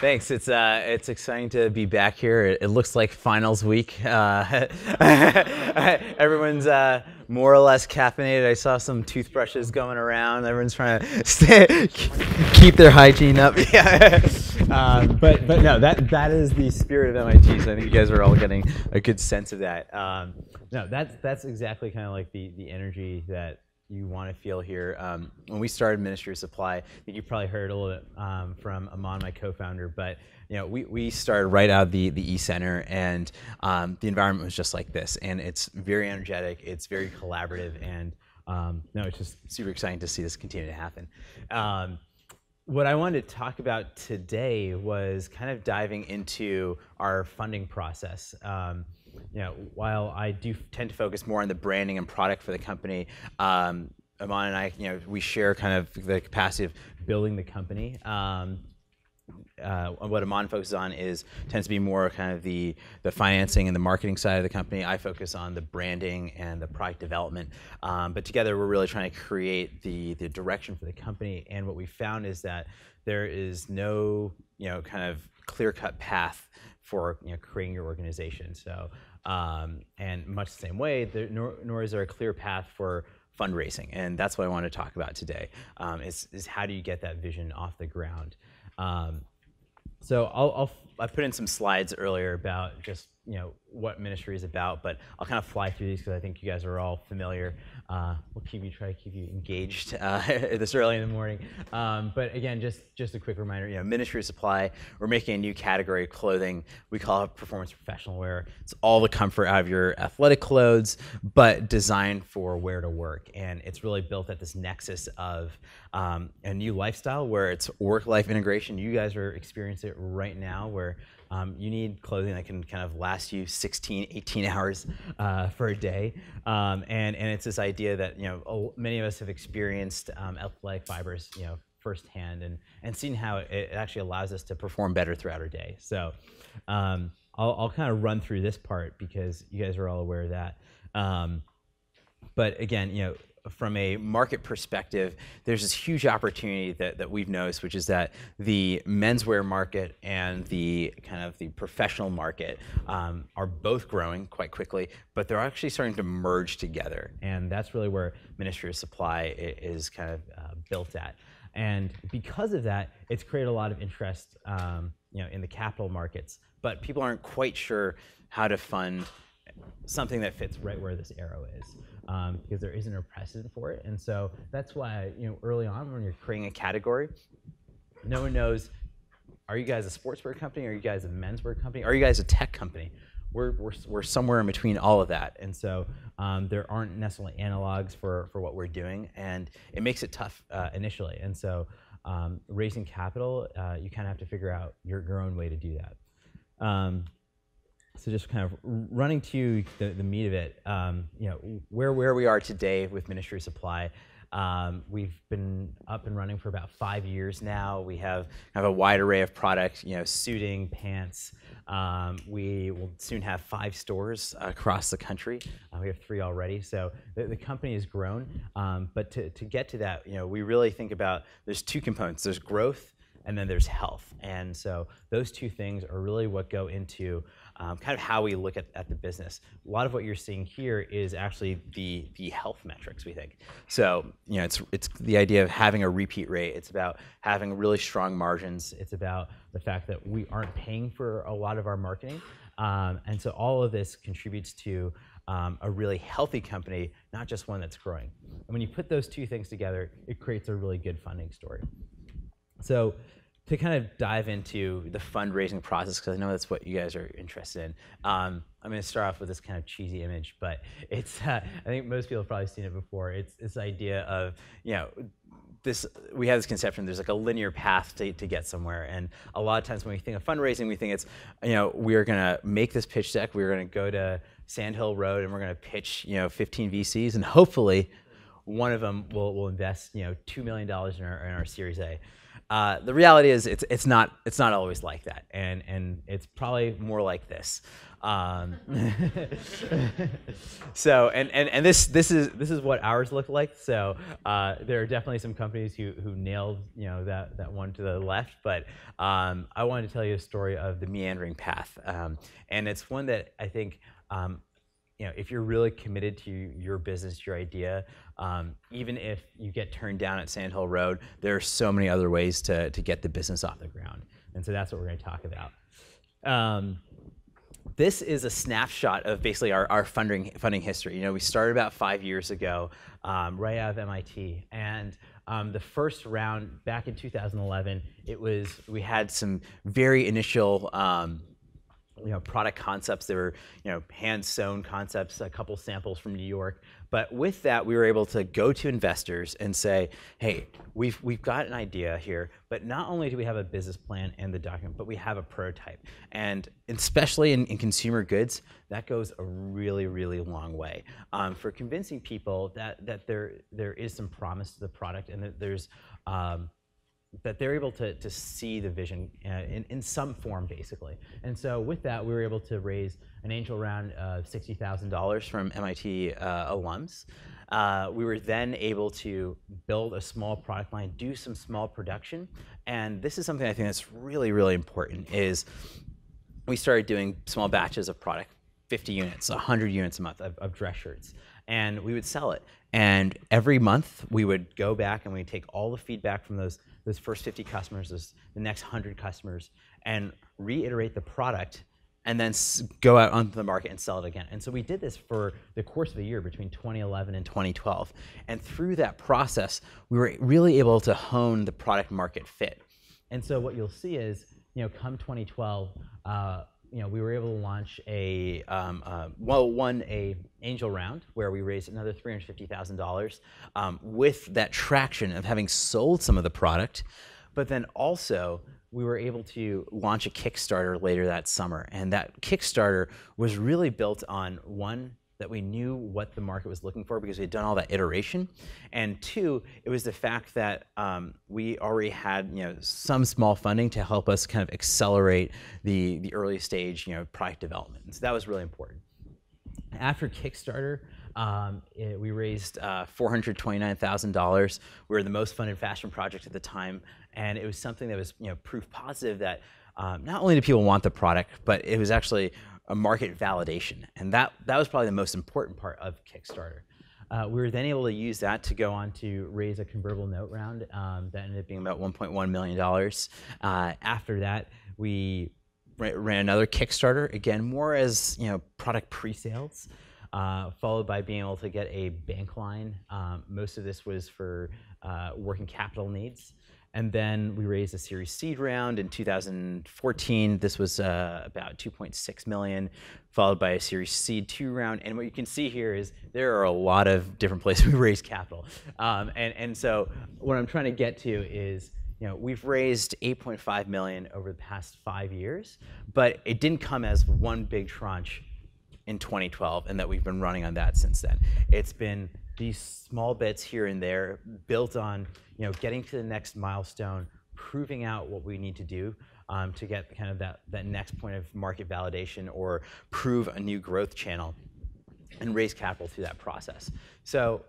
Thanks. It's uh, it's exciting to be back here. It, it looks like finals week. Uh, everyone's uh, more or less caffeinated. I saw some toothbrushes going around. Everyone's trying to stay, keep their hygiene up. Yeah. Um, but but no, that that is the spirit of MIT. So I think you guys are all getting a good sense of that. Um, no, that's that's exactly kind of like the the energy that you want to feel here. Um, when we started Ministry of Supply, I think you probably heard a little bit um, from Aman, my co-founder, but you know, we, we started right out of the, the e-center and um, the environment was just like this. And it's very energetic, it's very collaborative, and um, no, it's just super exciting to see this continue to happen. Um, what I wanted to talk about today was kind of diving into our funding process. You know, while I do tend to focus more on the branding and product for the company, um, Aman and I, you know, we share kind of the capacity of building the company. Um, uh, what Aman focuses on is tends to be more kind of the the financing and the marketing side of the company. I focus on the branding and the product development. Um, but together, we're really trying to create the the direction for the company. And what we found is that there is no you know kind of clear cut path for you know, creating your organization. So, um, and much the same way, nor, nor, is there a clear path for fundraising, and that's what I want to talk about today. Um, is, is how do you get that vision off the ground? Um, so I'll, I'll, i put in some slides earlier about just you know what ministry is about, but I'll kind of fly through these because I think you guys are all familiar. Uh, we'll keep you try to keep you engaged uh, this early in the morning. Um, but again, just just a quick reminder, you know, ministry supply. We're making a new category of clothing. We call it performance professional wear. It's all the comfort out of your athletic clothes, but designed for where to work, and it's really built at this nexus of um, a new lifestyle where it's work-life integration. You guys are experiencing it right now, where um, you need clothing that can kind of last you 16, 18 hours uh, for a day. Um, and, and it's this idea that, you know, many of us have experienced um, athletic fibers, you know, firsthand and, and seen how it actually allows us to perform better throughout our day. So um, I'll, I'll kind of run through this part because you guys are all aware of that. Um, but again, you know, from a market perspective, there's this huge opportunity that, that we've noticed, which is that the menswear market and the kind of the professional market um, are both growing quite quickly, but they're actually starting to merge together. And that's really where Ministry of Supply is kind of uh, built at. And because of that, it's created a lot of interest um, you know, in the capital markets, but people aren't quite sure how to fund something that fits right where this arrow is um, because there isn't a precedent for it. And so that's why, you know, early on when you're creating a category, no one knows, are you guys a sportswear company? Are you guys a menswear company? Are you guys a tech company? We're, we're, we're somewhere in between all of that. And so um, there aren't necessarily analogs for, for what we're doing. And it makes it tough uh, initially. And so um, raising capital, uh, you kind of have to figure out your, your own way to do that. So just kind of running to the, the meat of it, um, you know, where, where we are today with Ministry Supply. Um, we've been up and running for about five years now. We have have a wide array of products, you know, suiting, pants. Um, we will soon have five stores across the country. Uh, we have three already, so the, the company has grown. Um, but to, to get to that, you know, we really think about there's two components. There's growth, and then there's health. And so those two things are really what go into um, kind of how we look at, at the business. A lot of what you're seeing here is actually the the health metrics we think. So you know, it's it's the idea of having a repeat rate. It's about having really strong margins. It's about the fact that we aren't paying for a lot of our marketing, um, and so all of this contributes to um, a really healthy company, not just one that's growing. And when you put those two things together, it creates a really good funding story. So to kind of dive into the fundraising process, because I know that's what you guys are interested in, um, I'm going to start off with this kind of cheesy image, but it's uh, I think most people have probably seen it before. It's this idea of you know this we have this conception there's like a linear path to, to get somewhere. And a lot of times when we think of fundraising we think it's you know we're going to make this pitch deck we're going to go to sandhill road and we're going to pitch you know 15 vcs and hopefully one of them will, will invest you know $2 million in our, in our series a uh, the reality is it's it's not it's not always like that, and and it's probably more like this. Um, so and, and and this this is this is what ours look like. So uh, there are definitely some companies who who nailed you know that that one to the left, but um, I wanted to tell you a story of the meandering path, um, and it's one that I think. You know, if you're really committed to your business, your idea, um, even if you get turned down at Sand Hill Road, there are so many other ways to, to get the business off the ground. And so that's what we're going to talk about. Um, this is a snapshot of basically our, our funding, funding history. You know, we started about five years ago, um, right out of MIT. And um, the first round back in 2011, it was, we had some very initial um, you know, product concepts. They were, you know, hand-sewn concepts, a couple samples from New York. But with that, we were able to go to investors and say, hey, we've, we've got an idea here, but not only do we have a business plan and the document, but we have a prototype. And especially in, in consumer goods, that goes a really, really long way um, for convincing people that, that there, there is some promise to the product and that there's, um, that they're able to, to see the vision uh, in, in some form, basically. And so with that, we were able to raise an angel round of $60,000 from MIT uh, alums. Uh, we were then able to build a small product line, do some small production, and this is something I think that's really, really important, is we started doing small batches of product, 50 units, 100 units a month of, of dress shirts, and we would sell it. And every month, we would go back and we'd take all the feedback from those those first 50 customers, those, the next 100 customers, and reiterate the product and then go out onto the market and sell it again. And so we did this for the course of a year between 2011 and 2012. And through that process, we were really able to hone the product market fit. And so what you'll see is, you know, come 2012, uh, you know, we were able to launch a, um, uh, well, one, a angel round where we raised another $350,000 um, with that traction of having sold some of the product, but then also we were able to launch a Kickstarter later that summer. And that Kickstarter was really built on one, that we knew what the market was looking for because we had done all that iteration. And two, it was the fact that um, we already had you know some small funding to help us kind of accelerate the the early stage you know product development. And so that was really important. After Kickstarter, um, it, we raised uh, $429,000. We were the most funded fashion project at the time, and it was something that was you know proof positive that um, not only do people want the product, but it was actually a market validation. And that, that was probably the most important part of Kickstarter. Uh, we were then able to use that to go on to raise a convertible note round um, that ended up being about $1.1 million. Uh, after that, we ran another Kickstarter, again, more as you know, product pre-sales, uh, followed by being able to get a bank line. Um, most of this was for uh, working capital needs. And then we raised a Series Seed round in 2014. This was uh, about 2.6 million, followed by a Series Seed 2 round. And what you can see here is there are a lot of different places we raise capital. Um, and, and so what I'm trying to get to is, you know, we've raised 8.5 million over the past five years, but it didn't come as one big tranche in 2012 and that we've been running on that since then. It's been these small bits here and there built on you know getting to the next milestone, proving out what we need to do um, to get kind of that, that next point of market validation or prove a new growth channel and raise capital through that process. So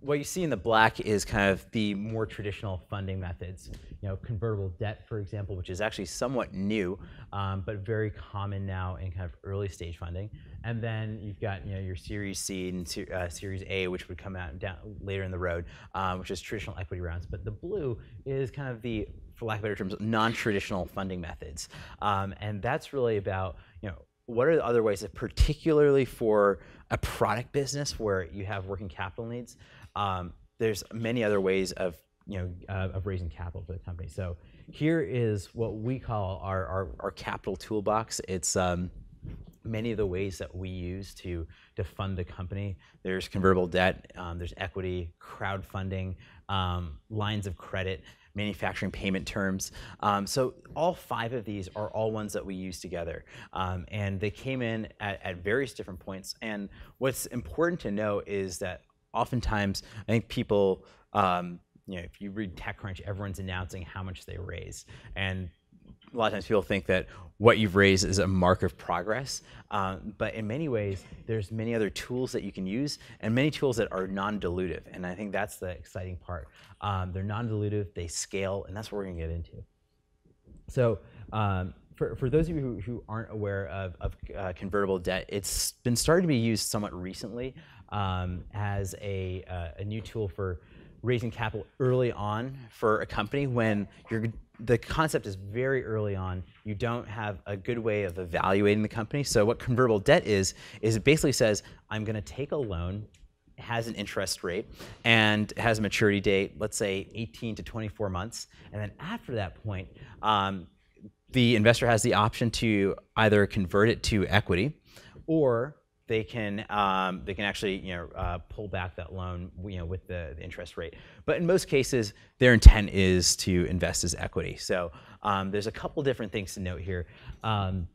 what you see in the black is kind of the more traditional funding methods. You know, convertible debt, for example, which is actually somewhat new, um, but very common now in kind of early stage funding. And then you've got you know your Series C and uh, Series A, which would come out down later in the road, um, which is traditional equity rounds. But the blue is kind of the, for lack of better terms, non-traditional funding methods, um, and that's really about you know what are the other ways, particularly for a product business where you have working capital needs, there's many other ways of you know uh, of raising capital for the company. So here is what we call our our, our capital toolbox. It's um, many of the ways that we use to to fund the company. There's convertible debt, um, there's equity, crowdfunding, um, lines of credit, manufacturing payment terms. Um, so all five of these are all ones that we use together. Um, and they came in at, at, various different points. And what's important to know is that oftentimes, I think people um, you know, if you read TechCrunch, everyone's announcing how much they raise, and a lot of times people think that what you've raised is a mark of progress, um, but in many ways, there's many other tools that you can use, and many tools that are non-dilutive, and I think that's the exciting part. Um, they're non-dilutive, they scale, and that's what we're going to get into. So. Um, for, for those of you who, who aren't aware of, of uh, convertible debt, it's been starting to be used somewhat recently um, as a, uh, a new tool for raising capital early on for a company when you're the concept is very early on. You don't have a good way of evaluating the company. So what convertible debt is is it basically says I'm going to take a loan has an interest rate and has a maturity date, let's say 18 to 24 months, and then after that point, um, the investor has the option to either convert it to equity or they can um, they can actually you know uh, pull back that loan you know with the, the, interest rate. But in most cases, their intent is to invest as equity. So um, there's a couple different things to note here. Um,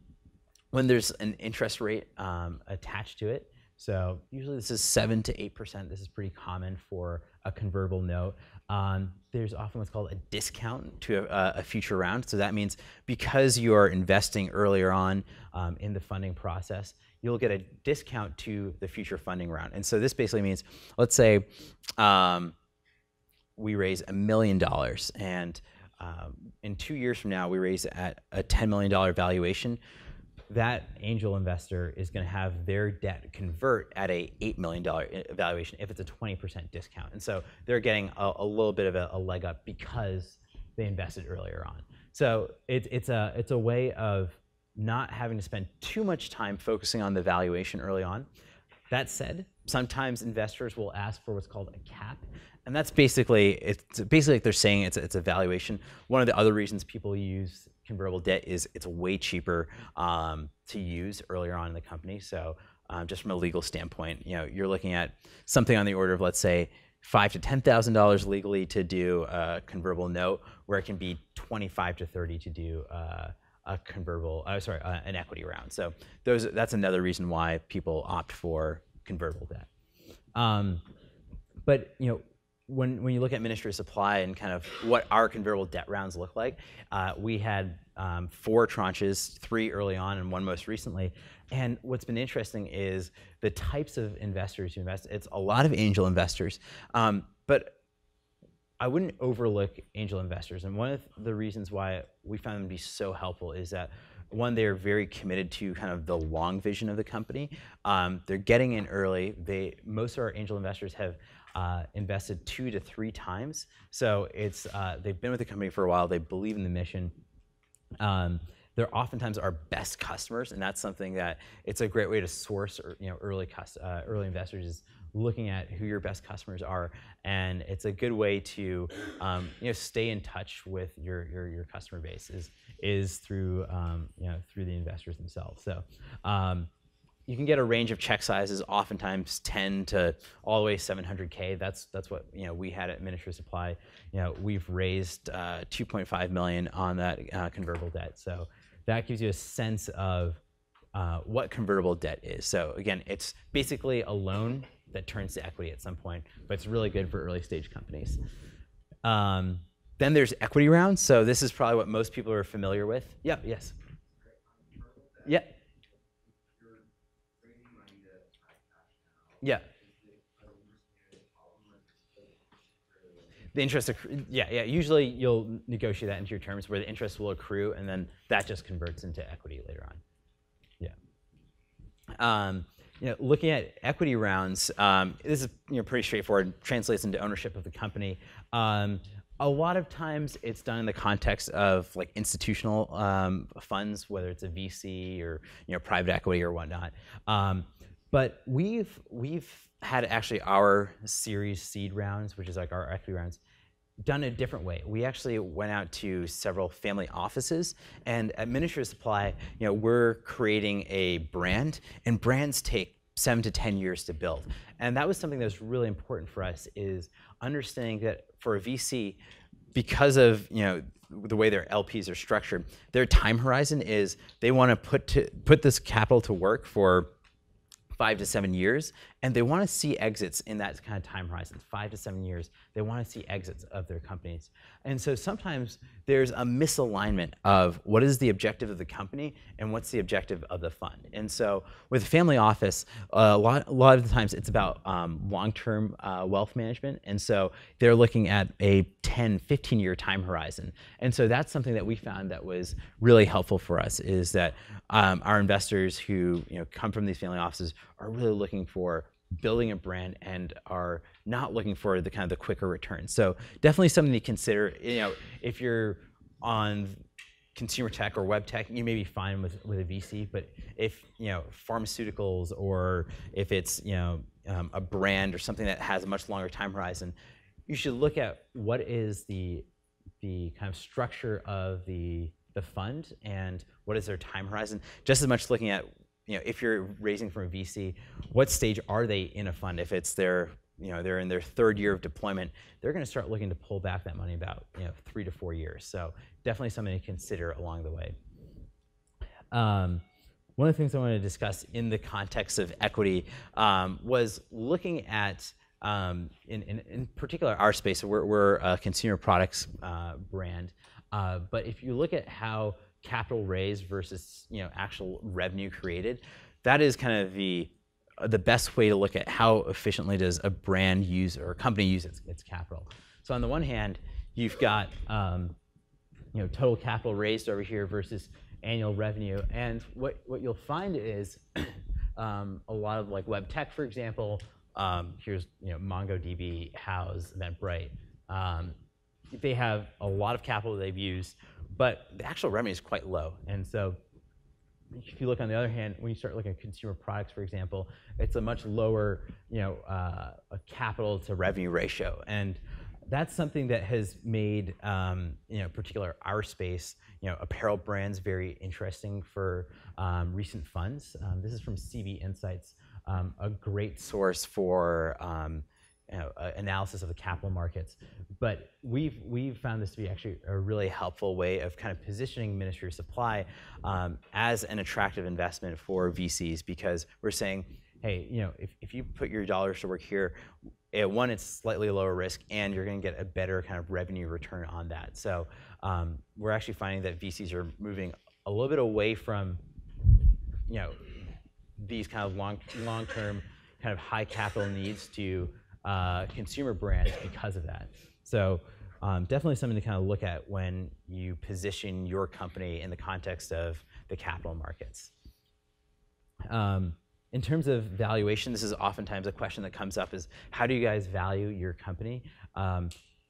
when there's an interest rate um, attached to it, so usually this is seven to eight percent. This is pretty common for a convertible note. Um, there's often what's called a discount to a, a, future round. So that means because you're investing earlier on um, in the funding process, you'll get a discount to the future funding round. And so this basically means, let's say um, we raise a million dollars and um, in two years from now, we raise at a $10 million valuation that angel investor is going to have their debt convert at a $8 million eh, valuation if it's a 20% discount. And so they're getting a, a little bit of a, a, leg up because they invested earlier on. So it, it's, a, it's a way of not having to spend too much time focusing on the valuation early on. That said, sometimes investors will ask for what's called a cap. And that's basically, it's basically like they're saying it's, it's a valuation. One of the other reasons people use convertible debt is it's way cheaper um, to use earlier on in the company. So um, just from a legal standpoint, you know, you're looking at something on the order of let's say five to ten thousand dollars legally to do a convertible note, where it can be twenty-five to thirty to do uh, a convertible. Uh, sorry, uh, an equity round. So those that's another reason why people opt for convertible debt. Um, but you know, when, when you look at Ministry of Supply and kind of what our convertible debt rounds look like, uh, we had um, four tranches, three early on and one most recently. And what's been interesting is the types of investors who invest. It's a lot of angel investors, um, but I wouldn't overlook angel investors. And one of the reasons why we found them to be so helpful is that one, they're very committed to kind of the long vision of the company. Um, they're getting in early. They most of our angel investors have uh, invested two to three times. So it's uh, they've been with the company for a while. They believe in the mission. Um, they're oftentimes our best customers, and that's something that it's a great way to source you know early uh, early investors is looking at who your best customers are, and it's a good way to um, you know stay in touch with your your, your customer base is is through um, you know through the investors themselves. So. You can get a range of check sizes, oftentimes 10 to all the way 700k. That's that's what you know we had at Ministry Supply. You know we've raised uh, 2.5 million on that uh, convertible debt. So that gives you a sense of uh, what convertible debt is. So again, it's basically a loan that turns to equity at some point, but it's really good for early stage companies. Um, then there's equity rounds. So this is probably what most people are familiar with. Yep. Yes. Yeah. Yeah. The interest, yeah, yeah. Usually you'll negotiate that into your terms where the interest will accrue and then that just converts into equity later on. Yeah. Um, you know, looking at equity rounds, um, this is you know, pretty straightforward, translates into ownership of the company. Um, a lot of times it's done in the context of like institutional um, funds, whether it's a VC or you know, private equity or whatnot. Um, but we've we've had actually our series seed rounds, which is like our equity rounds, done a different way. We actually went out to several family offices, and at Ministry Supply, you know, we're creating a brand, and brands take seven to ten years to build. And that was something that was really important for us is understanding that for a VC, because of you know the way their LPs are structured, their time horizon is they want to put to put this capital to work for five to seven years, and they want to see exits in that kind of time horizon, five to seven years. They want to see exits of their companies. And so sometimes there's a misalignment of what is the objective of the company and what's the objective of the fund. And so with a family office, a lot, a lot of the times it's about um, long-term uh, wealth management. And so they're looking at a 10, 15 year time horizon. And so that's something that we found that was really helpful for us is that um, our investors who you know, come from these family offices are really looking for building a brand and are not looking for the kind of the quicker return. So definitely something to consider. You know, if you're on consumer tech or web tech, you may be fine with, with a VC. But if you know pharmaceuticals or if it's you know um, a brand or something that has a much longer time horizon, you should look at what is the the kind of structure of the the fund and what is their time horizon. Just as much looking at you know, if you're raising from a VC, what stage are they in a fund? If it's their, you know, they're in their third year of deployment, they're going to start looking to pull back that money about, you know, three to four years. So definitely something to consider along the way. Um, one of the things I wanted to discuss in the context of equity um, was looking at, um, in, in, in, particular, our space. So we're, we're a consumer products uh, brand. Uh, but if you look at how capital raised versus you know actual revenue created, that is kind of the uh, the best way to look at how efficiently does a brand use or a company use its, its capital. So on the one hand, you've got um, you know total capital raised over here versus annual revenue, and what what you'll find is um, a lot of like web tech, for example. Um, here's you know MongoDB, Houzz, Eventbrite. Um, they have a lot of capital they've used but the actual revenue is quite low. And so if you look on the other hand, when you start looking at consumer products, for example, it's a much lower, you know, uh, capital to revenue ratio. And that's something that has made, um, you know, particular our space, you know, apparel brands very interesting for um, recent funds. Um, this is from CB Insights, um, a great source for um, analysis of the capital markets. But we've, we've found this to be actually a really helpful way of kind of positioning Ministry of Supply um, as an attractive investment for VCs because we're saying, hey, you know, if, if you put your dollars to work here, it, one, it's slightly lower risk, and you're going to get a better kind of revenue return on that. So um, we're actually finding that VCs are moving a little bit away from, you know, these kind of long, long-term kind of high capital needs to uh, consumer brands because of that. So um, definitely something to kind of look at when you position your company in the context of the capital markets. Um, in terms of valuation, this is oftentimes a question that comes up is how do you guys value your company? Um,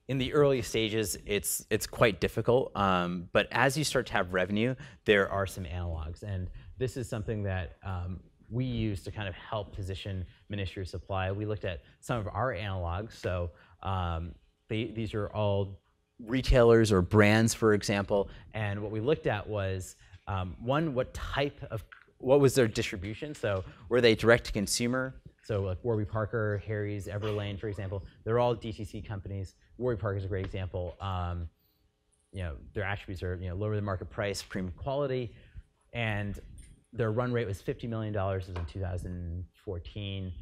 in the early stages, it's it's quite difficult. Um, but as you start to have revenue, there are some analogs, and this is something that um, we use to kind of help position Ministry of Supply. We looked at some of our analogs. So um, they, these are all retailers or brands, for example. And what we looked at was um, one, what type of, what was their distribution? So were they direct to consumer? So like Warby Parker, Harry's, Everlane, for example, they're all DTC companies. Warby Parker is a great example. Um, you know, their attributes are you know lower than market price, premium quality, and their run rate was $50 million in 2014,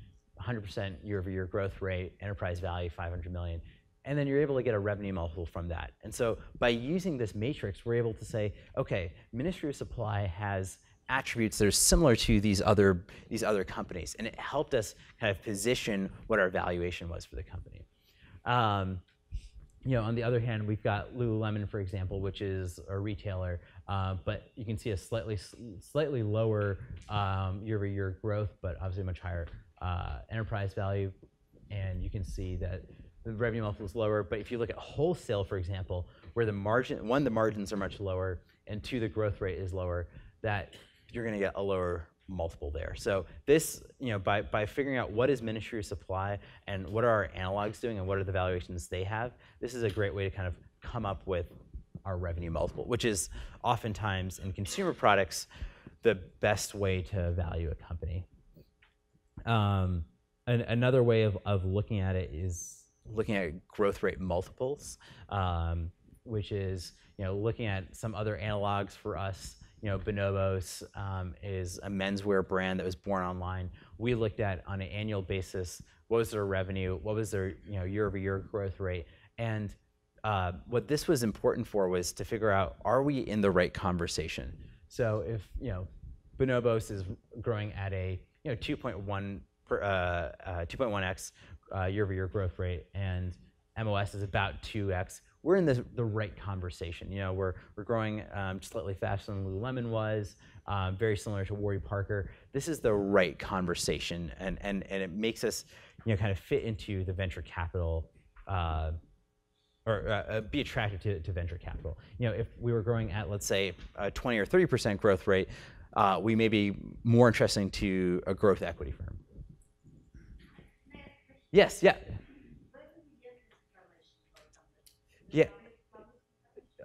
100% year-over-year growth rate, enterprise value 500 million. And then you're able to get a revenue multiple from that. And so by using this matrix, we're able to say, okay, Ministry of Supply has attributes that are similar to these other, these other companies. And it helped us kind of position what our valuation was for the company. Um, you know, on the other hand, we've got Lululemon, for example, which is a retailer, uh, but you can see a slightly slightly lower um, year-over-year growth, but obviously much higher uh, enterprise value, and you can see that the revenue multiple is lower. But if you look at wholesale, for example, where the margin one the margins are much lower, and two the growth rate is lower, that you're going to get a lower multiple there. So this, you know, by, by figuring out what is Ministry of Supply and what are our analogs doing and what are the valuations they have, this is a great way to kind of come up with our revenue multiple, which is oftentimes in consumer products the best way to value a company. Um, an, another way of, of looking at it is looking at growth rate multiples, um, which is you know looking at some other analogs for us you know, Bonobos um, is a menswear brand that was born online. We looked at on an annual basis what was their revenue, what was their you know year-over-year growth rate, and uh, what this was important for was to figure out are we in the right conversation. So if you know Bonobos is growing at a you know 2.1 per, uh, uh, 2.1x uh, year-over-year growth rate, and MOS is about 2x we're in the, the right conversation. You know, we're, we're growing um, slightly faster than Lululemon was, um, very similar to Warby Parker. This is the right conversation, and, and, and it makes us, you know, kind of fit into the venture capital, uh, or uh, uh be attractive to, to venture capital. You know, if we were growing at, let's say, a 20 or 30% growth rate, uh, we may be more interesting to a growth equity firm. Yes, yeah. Yeah.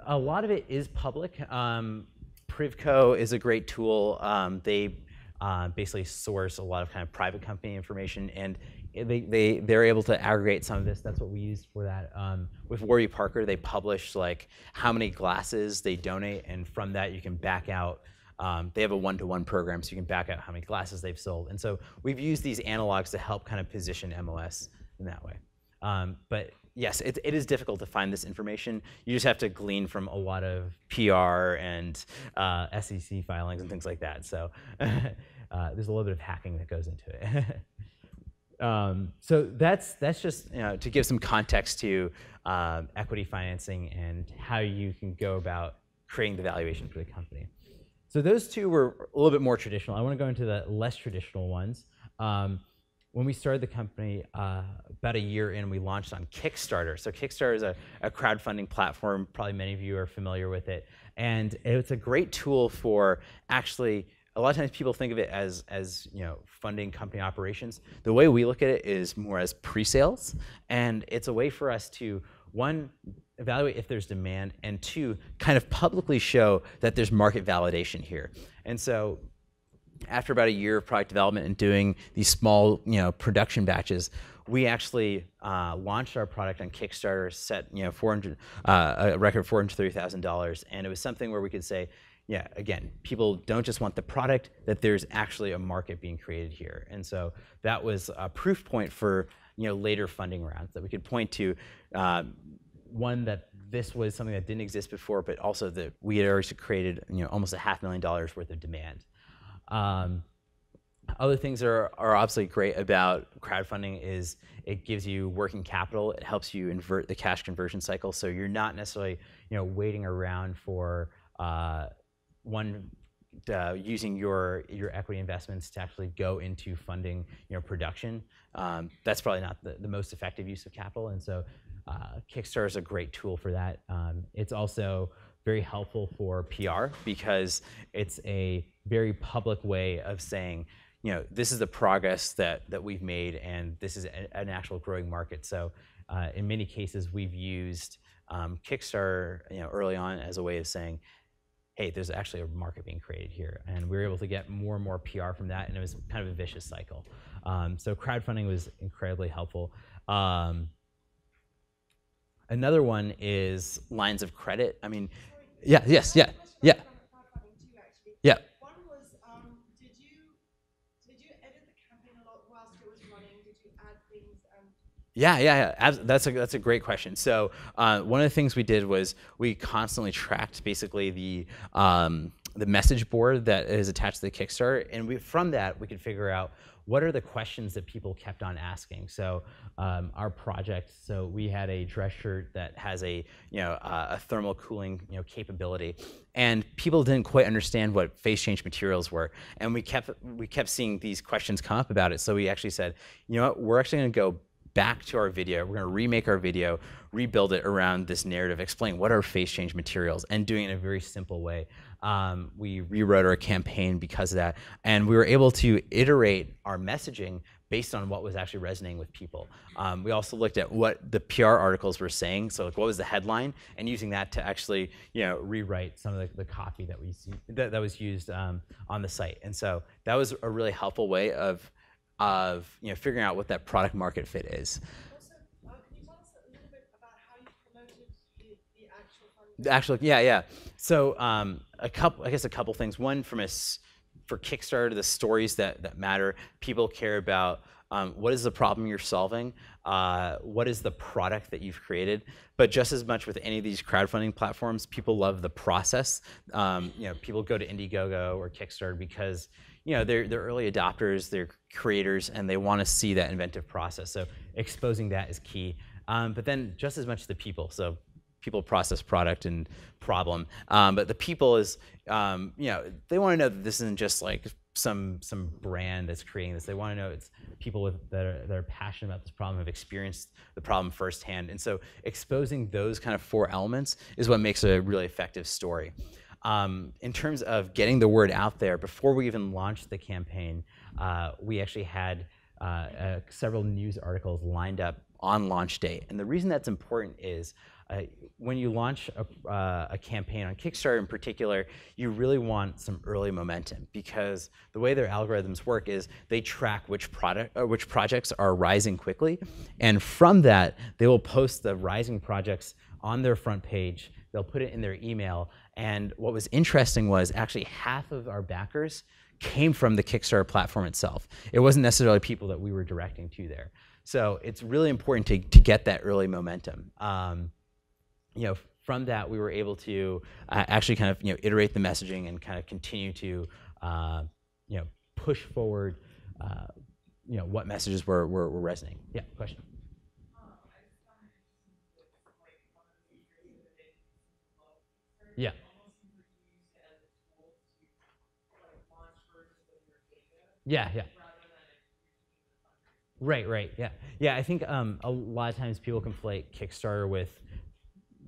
A lot of it is public. Um, Privco is a great tool. Um, they uh, basically source a lot of kind of private company information, and they, they, they're able to aggregate some of this. That's what we used for that. Um, with Warby Parker, they publish like how many glasses they donate, and from that you can back out um, they have a one-to-one program, so you can back out how many glasses they've sold. And so we've used these analogs to help kind of position MOS in that way. Um, but yes, it, it is difficult to find this information. You just have to glean from a lot of PR and uh, SEC filings and things like that. So uh, there's a little bit of hacking that goes into it. um, so that's that's just you know, to give some context to um, equity financing and how you can go about creating the valuation for the company. So those two were a little bit more traditional. I want to go into the less traditional ones. Um, when we started the company uh, about a year in, we launched on Kickstarter. So Kickstarter is a, a, crowdfunding platform. Probably many of you are familiar with it, and it's a great tool for actually. A lot of times people think of it as as you know funding company operations. The way we look at it is more as pre-sales, and it's a way for us to one evaluate if there's demand, and two kind of publicly show that there's market validation here. And so after about a year of product development and doing these small, you know, production batches, we actually uh, launched our product on Kickstarter, set you know 400 uh, a record four hundred thirty thousand dollars, and it was something where we could say, yeah, again, people don't just want the product; that there's actually a market being created here, and so that was a proof point for you know later funding rounds that we could point to. Uh, one that this was something that didn't exist before, but also that we had already created you know almost a half million dollars worth of demand. Um, other things that are, are obviously great about crowdfunding is it gives you working capital. It helps you invert the cash conversion cycle, so you're not necessarily you know waiting around for uh, one uh, using your your equity investments to actually go into funding you know production. Um, that's probably not the, the most effective use of capital, and so uh, Kickstarter is a great tool for that. Um, it's also very helpful for PR because it's a very public way of saying, you know, this is the progress that, that we've made and this is a, an actual growing market. So uh, in many cases, we've used um, Kickstarter you know, early on as a way of saying, hey, there's actually a market being created here. And we were able to get more and more PR from that, and it was kind of a vicious cycle. Um, so crowdfunding was incredibly helpful. Um, another one is lines of credit. I mean, yeah, yes, yeah, yeah. Yeah. One was, um, did you did you edit the campaign a lot whilst it was running? Did you add things? Yeah, yeah, yeah. That's a that's a great question. So uh, one of the things we did was we constantly tracked basically the um, the message board that is attached to the Kickstarter, and we from that we could figure out what are the questions that people kept on asking? So um, our project, so we had a dress shirt that has a you know uh, a thermal cooling you know capability, and people didn't quite understand what phase change materials were, and we kept we kept seeing these questions come up about it. So we actually said, you know what, we're actually going to go back to our video. We're going to remake our video, rebuild it around this narrative, explain what are phase change materials, and doing it in a very simple way. Um, we rewrote our campaign because of that, and we were able to iterate our messaging based on what was actually resonating with people. Um, we also looked at what the PR articles were saying, so like what was the headline, and using that to actually you know rewrite some of the, the copy that we that, that was used um, on the site. And so that was a really helpful way of of you know figuring out what that product market fit is. The actual, yeah, yeah. So um, a couple, I guess, a couple things. One, from a for Kickstarter, the stories that that matter. People care about um, what is the problem you're solving, uh, what is the product that you've created. But just as much with any of these crowdfunding platforms, people love the process. Um, you know, people go to Indiegogo or Kickstarter because you know they're they're early adopters, they're creators, and they want to see that inventive process. So exposing that is key. Um, but then just as much the people. So people process product and problem. Um, but the people is, um, you know, they want to know that this isn't just like some some brand that's creating this. They want to know it's people with, that, are, that are passionate about this problem, have experienced the problem firsthand. And so exposing those kind of four elements is what makes a really effective story. Um, in terms of getting the word out there, before we even launched the campaign, uh, we actually had uh, uh, several news articles lined up on launch day. And the reason that's important is uh, when you launch a, uh, a, campaign on Kickstarter in particular, you really want some early momentum because the way their algorithms work is they track which product uh, which projects are rising quickly, and from that they will post the rising projects on their front page. They'll put it in their email. And what was interesting was actually half of our backers came from the Kickstarter platform itself. It wasn't necessarily people that we were directing to there. So it's really important to, to get that early momentum. Um, you know, from that, we were able to uh, actually kind of you know iterate the messaging and kind of continue to uh, you know push forward uh, you know what messages were, were, were resonating. Yeah, question. Yeah. Yeah, yeah. Right, right, yeah. Yeah, I think um, a lot of times people conflate Kickstarter with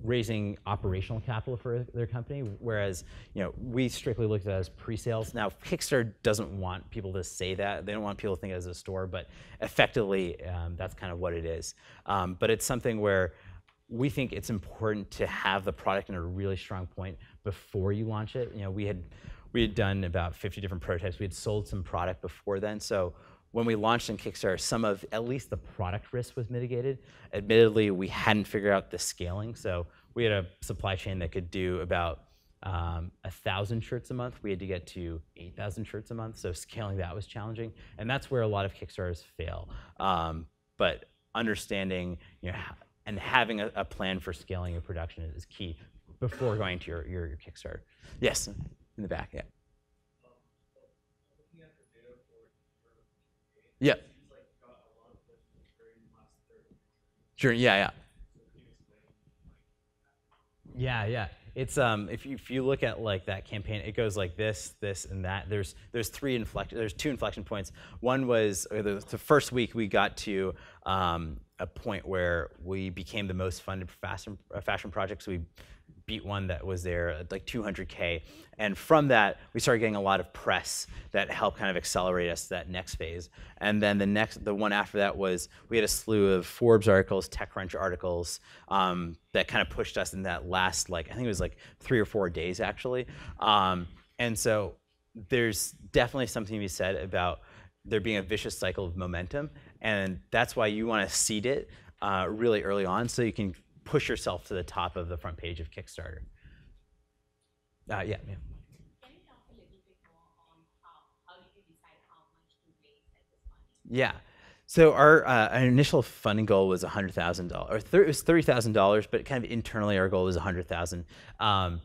raising operational capital for their company, whereas you know we strictly looked at it as pre-sales. Now Kickstarter doesn't want people to say that; they don't want people to think it as a store, but effectively um, that's kind of what it is. Um, but it's something where we think it's important to have the product in a really strong point before you launch it. You know, we had we had done about 50 different prototypes. We had sold some product before then, so when we launched in Kickstarter, some of at least the product risk was mitigated. Admittedly, we hadn't figured out the scaling, so we had a supply chain that could do about um, a thousand shirts a month. We had to get to 8,000 shirts a month, so scaling that was challenging, and that's where a lot of Kickstarters fail. Um, but understanding, you know, and having a, a, plan for scaling your production is key before going to your, your, your Kickstarter. Yes, in the back, yeah. Yeah. Sure. Yeah. Yeah. Yeah. Yeah. It's um if you if you look at like that campaign, it goes like this, this, and that. There's there's three inflection there's two inflection points. One was the, the first week we got to um, a point where we became the most funded fashion fashion project. So we beat one that was there like 200k and from that we started getting a lot of press that helped kind of accelerate us to that next phase. And then the next the one after that was we had a slew of forbes articles techcrunch articles um, that kind of pushed us in that last like i think it was like three or four days actually. Um, and so there's definitely something to be said about there being a vicious cycle of momentum. And that's why you want to seed it uh, really early on so you can push yourself to the top of the front page of Kickstarter. Uh, yeah, yeah. Yeah. So our, uh, our, initial funding goal was hundred thousand dollars, or it was thirty thousand dollars, but kind of internally our goal was a hundred thousand. Um,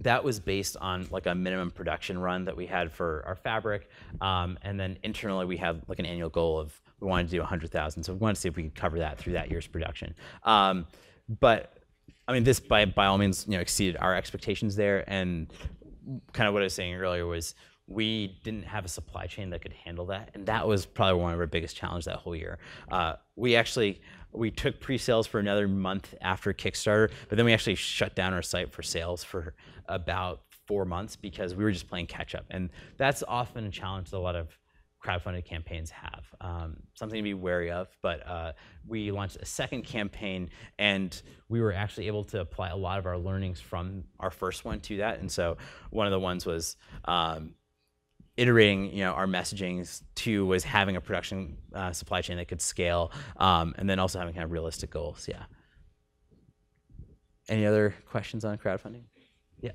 that was based on like a minimum production run that we had for our fabric, um, and then internally we had like an annual goal of we wanted to do a hundred thousand. So we wanted to see if we could cover that through that year's production. Um, but I mean, this by by all means, you know, exceeded our expectations there. And kind of what I was saying earlier was we didn't have a supply chain that could handle that, and that was probably one of our biggest challenges that whole year. Uh, we actually we took pre-sales for another month after Kickstarter, but then we actually shut down our site for sales for about four months because we were just playing catch up, and that's often a challenge that a lot of crowdfunded campaigns have. Um, something to be wary of, but uh, we launched a second campaign and we were actually able to apply a lot of our learnings from our first one to that. And so one of the ones was um, iterating you know, our messaging to was having a production uh, supply chain that could scale um, and then also having kind of realistic goals, yeah. Any other questions on crowdfunding? Yeah.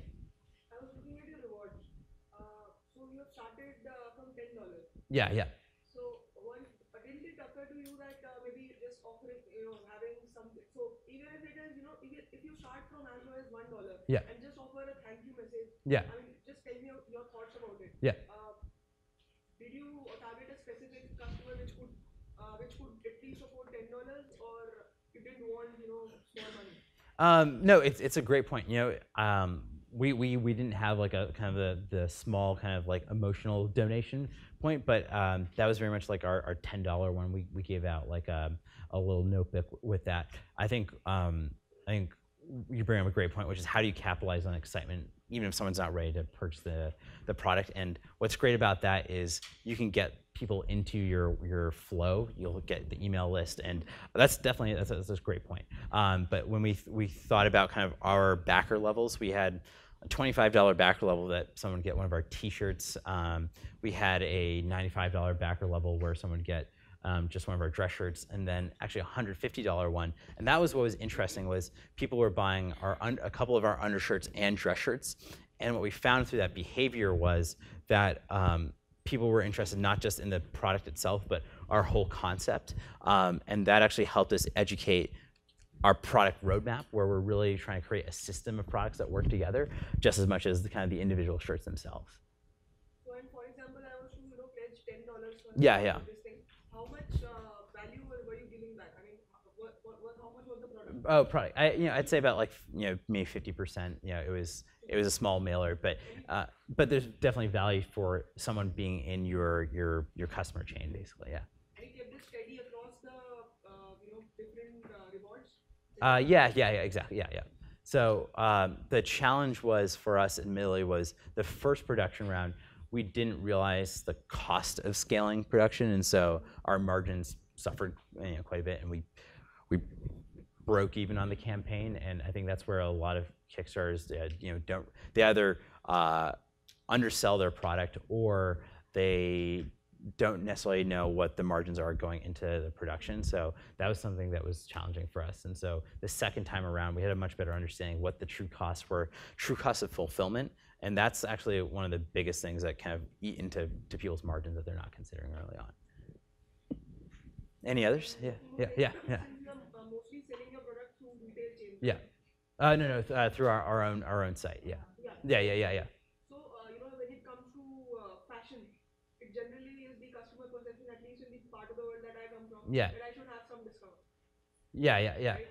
ten dollars. Yeah, yeah. So one, didn't it occur to you that uh, maybe just offering, you know, having something. So even if it is, you know, if you, if you start from as low as one dollar Yeah. and just offer a thank you message. Yeah. I mean, just tell me your, your thoughts about it. Yeah. Uh, did you target a specific customer which could, uh, which could at least afford ten dollars, or you didn't want, you know, small money? Um, no, it's it's a great point. You know, um, we, we we didn't have like a kind of the the small kind of like emotional donation point, but um, that was very much like our, our ten dollar one. We we gave out like a, a little notebook with that. I think um, I think you bring up a great point, which is how do you capitalize on excitement even if someone's not ready to purchase the the product. And what's great about that is you can get people into your your flow. You'll get the email list, and that's definitely that's a, that's a great point. Um, but when we we thought about kind of our backer levels, we had $25 backer level that someone would get one of our T-shirts. Um, we had a $95 backer level where someone would get um, just one of our dress shirts, and then actually a $150 one. And that was what was interesting was people were buying our a couple of our undershirts and dress shirts. And what we found through that behavior was that um, people were interested not just in the product itself, but our whole concept. Um, and that actually helped us educate our product roadmap, where we're really trying to create a system of products that work together, just as much as the kind of the individual shirts themselves. So, and for example, I was to, you know, pledge ten dollars for Yeah, this yeah. thing. How much uh, value were, were you giving back? I mean, what, what, what, how much was the product? Oh, product. I, you know, I'd say about like you know maybe fifty percent. You know, it was it was a small mailer, but uh, but there's definitely value for someone being in your your your customer chain, basically. Yeah. And you kept it steady across the, uh, you know, different uh, rewards. Uh, yeah, yeah, yeah, exactly. Yeah, yeah. So um, the challenge was for us, admittedly, was the first production round. We didn't realize the cost of scaling production, and so our margins suffered you know, quite a bit, and we we broke even on the campaign. And I think that's where a lot of Kickstarters, uh, you know, don't they either uh, undersell their product or they don't necessarily know what the margins are going into the production. So that was something that was challenging for us. And so the second time around, we had a much better understanding what the true costs were, true costs of fulfillment. And that's actually one of the biggest things that kind of eat into to people's margins that they're not considering early on. Any others? Yeah, yeah, yeah, yeah. Yeah. Uh, no, no, th- uh, through our, our own our own site. Yeah. Yeah. Yeah, yeah, yeah, yeah. So, uh, you know, when it comes to uh, fashion, it generally is the customer perception, at least in the part of the world that I come from, Yeah. that I should have some discount. Yeah, yeah, yeah. Right?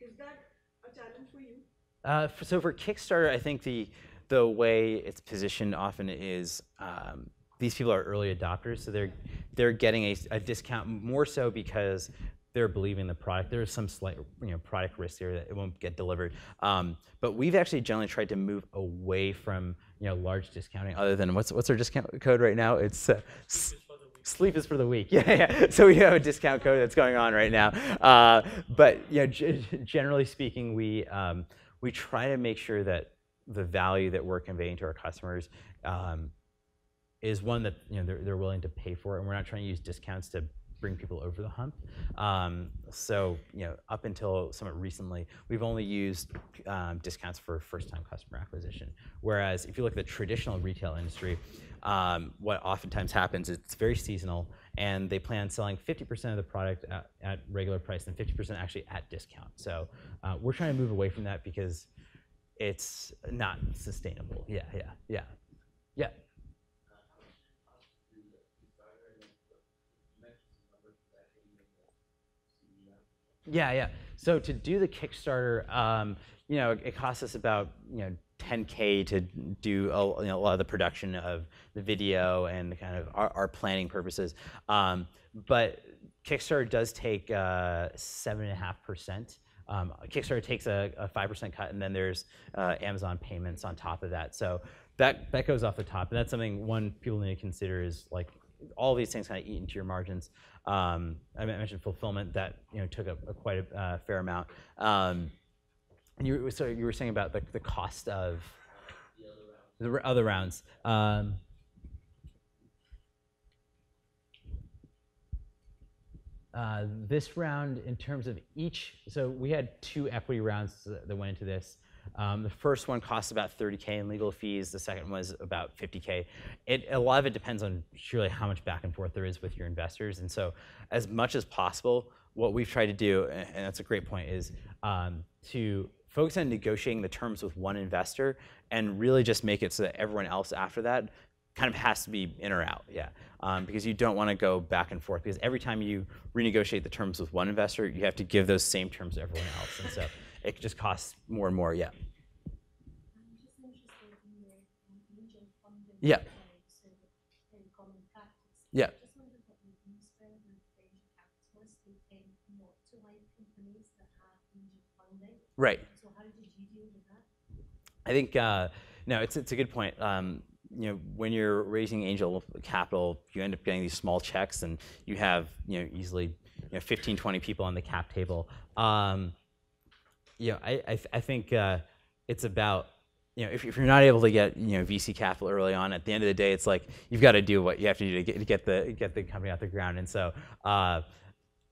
Is that a challenge for you? Uh, f- so for Kickstarter, I think the the way it's positioned often is um, these people are early adopters, so they're they're getting a, a discount more so because they're believing the product. There is some slight you know product risk here that it won't get delivered. Um, but we've actually generally tried to move away from you know large discounting. Other than what's what's our discount code right now? It's uh, s- Sleep is for the weak. Yeah, yeah. So we have a discount code that's going on right now. Uh, but you know, g- generally speaking, we um, we try to make sure that the value that we're conveying to our customers um, is one that you know they're, they're willing to pay for, and we're not trying to use discounts to bring people over the hump. Um, so you know, up until somewhat recently, we've only used um, discounts for first-time customer acquisition. Whereas if you look at the traditional retail industry, um, what oftentimes happens is it's very seasonal, and they plan selling 50% of the product at, at regular price and 50% actually at discount. So uh, we're trying to move away from that because it's not sustainable. Yeah, yeah, yeah, yeah. Yeah, yeah. So to do the Kickstarter, um, you know, it costs us about you know 10k to do a, you know, a lot of the production of the video and kind of our, our planning purposes. Um, but Kickstarter does take uh, seven and a half percent. Um, Kickstarter takes a, a 5% cut, and then there's uh, Amazon payments on top of that. So that, that goes off the top. And that's something one people need to consider is like all these things kind of eat into your margins. Um, I mentioned fulfillment that you know took a, a quite a uh, fair amount. Um, and you, so you were saying about the, the cost of the other rounds. Um, uh, this round, in terms of each, so we had two equity rounds that went into this. Um, the first one costs about 30k in legal fees. The second was about 50k. It, a lot of it depends on surely how much back and forth there is with your investors. And so, as much as possible, what we've tried to do, and that's a great point, is um, to focus on negotiating the terms with one investor and really just make it so that everyone else after that kind of has to be in or out, yeah. Um, because you don't want to go back and forth. Because every time you renegotiate the terms with one investor, you have to give those same terms to everyone else, and so it just costs more and more. Yeah. I'm just interested in your angel funding Yeah. so very common practice. Yeah. Just wondered what your views were with venture capitalists who tend not to like companies that have angel funding. Right. So how did you deal with that? I think uh, no, it's it's a good point. Um, you know, when you're raising angel capital, you end up getting these small checks, and you have you know easily you know 15, 20 people on the cap table. Um, you know, I I, th- I think uh, it's about you know if, if you're not able to get you know VC capital early on, at the end of the day, it's like you've got to do what you have to do to get, to get the get the company off the ground, and so. Uh,